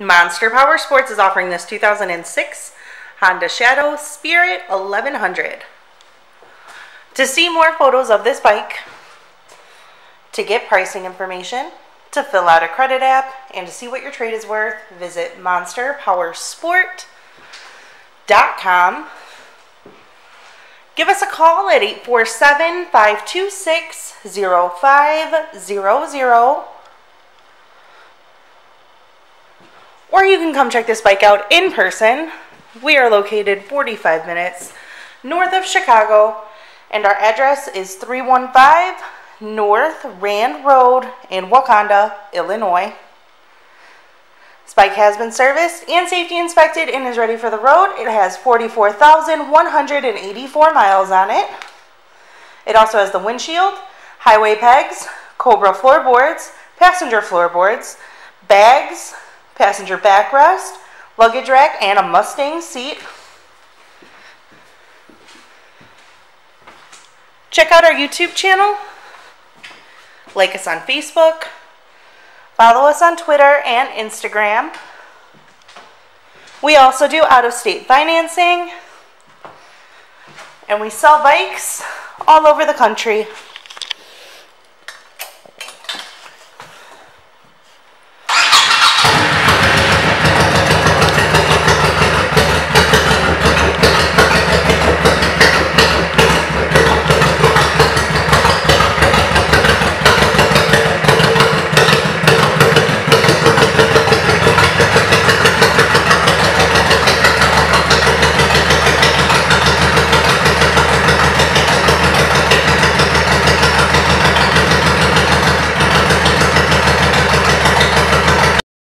Monster Power Sports is offering this 2006 Honda Shadow Spirit 1100. To see more photos of this bike, to get pricing information, to fill out a credit app, and to see what your trade is worth, visit monsterpowersport.com. Give us a call at 847 526 0500 or you can come check this bike out in person. We are located 45 minutes north of Chicago, and our address is 315 North Rand Road in Wauconda, Illinois. This bike has been serviced and safety inspected and is ready for the road. It has 44,184 miles on it. It also has the windshield, highway pegs, Cobra floorboards, passenger floorboards, bags, passenger backrest, luggage rack, and a Mustang seat. Check out our YouTube channel. Like us on Facebook. Follow us on Twitter and Instagram. We also do out of state financing. And we sell bikes all over the country.